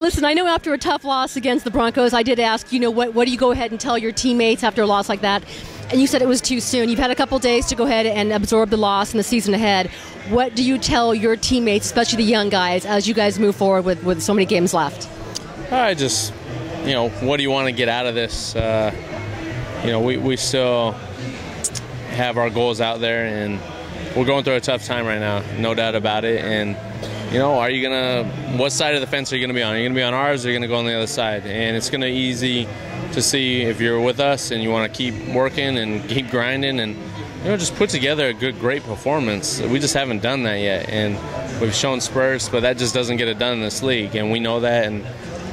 Listen, I know after a tough loss against the Broncos, I did ask, you know, what, what do you go ahead and tell your teammates after a loss like that? And you said it was too soon. You've had a couple days to go ahead and absorb the loss in the season ahead. What do you tell your teammates, especially the young guys, as you guys move forward with, with so many games left? I just, you know, what do you want to get out of this? Uh, you know, we, we still have our goals out there, and we're going through a tough time right now, no doubt about it. And you know, are you gonna what side of the fence are you gonna be on? Are you gonna be on ours or are you gonna go on the other side? And it's gonna be easy to see if you're with us and you want to keep working and keep grinding and you know just put together a good, great performance. We just haven't done that yet, and we've shown spurts, but that just doesn't get it done in this league, and we know that. And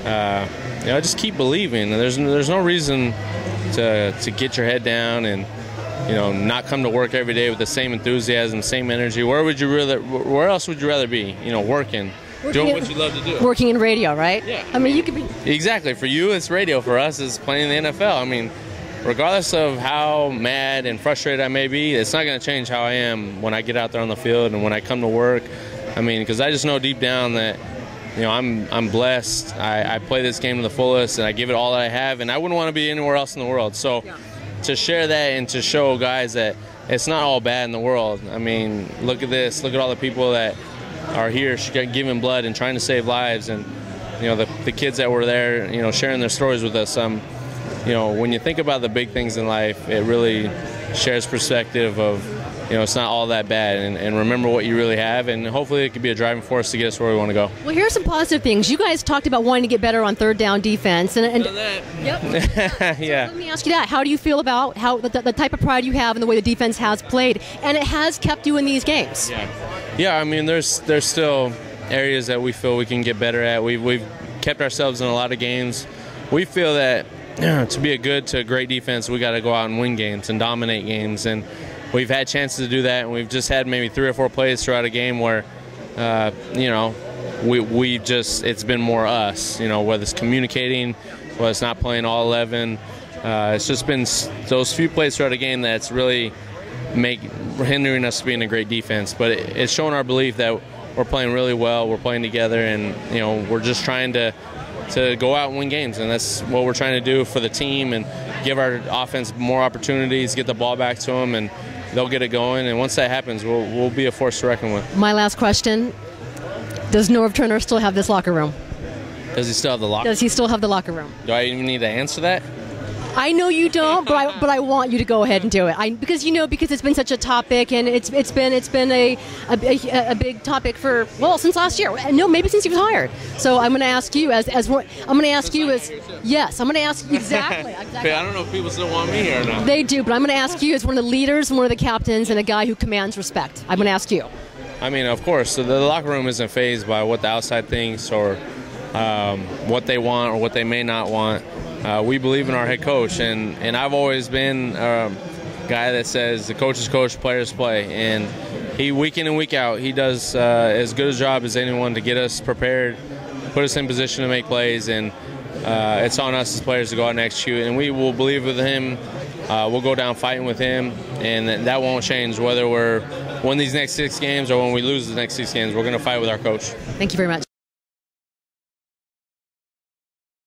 uh, you know, just keep believing. There's there's no reason to to get your head down and you know, not come to work every day with the same enthusiasm, same energy. Where would you rather? Where else would you rather be? You know, working, Working doing in- what you love to do. Working in radio, right? Yeah. I mean, you could be. Exactly. For you, it's radio. For us, it's playing the NFL. I mean, regardless of how mad and frustrated I may be, it's not going to change how I am when I get out there on the field and when I come to work. I mean, because I just know deep down that. You know, I'm I'm blessed. I, I play this game to the fullest, and I give it all that I have, and I wouldn't want to be anywhere else in the world. So, to share that and to show guys that it's not all bad in the world. I mean, look at this. Look at all the people that are here giving blood and trying to save lives, and you know the, the kids that were there, you know, sharing their stories with us. Um, you know, when you think about the big things in life, it really shares perspective of, you know, it's not all that bad, and, and remember what you really have, and hopefully it could be a driving force to get us where we want to go. Well, here's some positive things. You guys talked about wanting to get better on third down defense, and, and yep. yeah. Let me ask you that. How do you feel about how the, the type of pride you have in the way the defense has played, and it has kept you in these games? Yeah. Yeah, I mean, there's there's still areas that we feel we can get better at. We've we've kept ourselves in a lot of games. We feel that to be a good to a great defense, we got to go out and win games and dominate games, and we've had chances to do that. And we've just had maybe three or four plays throughout a game where, uh, you know, we we just it's been more us. You know, whether it's communicating, whether it's not playing all eleven. Uh, it's just been those few plays throughout a game that's really make hindering us being a great defense. But it, it's showing our belief that we're playing really well. We're playing together, and you know we're just trying to to go out and win games, and that's what we're trying to do for the team and give our offense more opportunities, get the ball back to them, and they'll get it going. And once that happens, we'll we'll be a force to reckon with. My last question: Does Norv Turner still have this locker room? Does he still have the lock? Does he still have the locker room? Do I even need to answer that? I know you don't, but I, but I want you to go ahead and do it. I, because you know because it's been such a topic and it's it's been it's been a a, a, a big topic for well since last year. No, maybe since he was hired. So I'm going to ask you as as one- I'm going to ask you as yes, I'm going to ask exactly. exactly. I don't know if people still want me here or not. They do, but I'm going to ask you as one of the leaders, one of the captains, and a guy who commands respect. I'm going to ask you. I mean, of course, so the locker room isn't fazed by what the outside thinks or um, what they want or what they may not want. Uh, we believe in our head coach, and, and I've always been a guy that says the coach is coach, players play, and he week in and week out he does uh, as good a job as anyone to get us prepared, put us in position to make plays, and uh, it's on us as players to go out and execute, and we will believe with him. Uh, we'll go down fighting with him, and that- that won't change whether we're win these next six games or when we lose the next six games. We're going to fight with our coach. Thank you very much.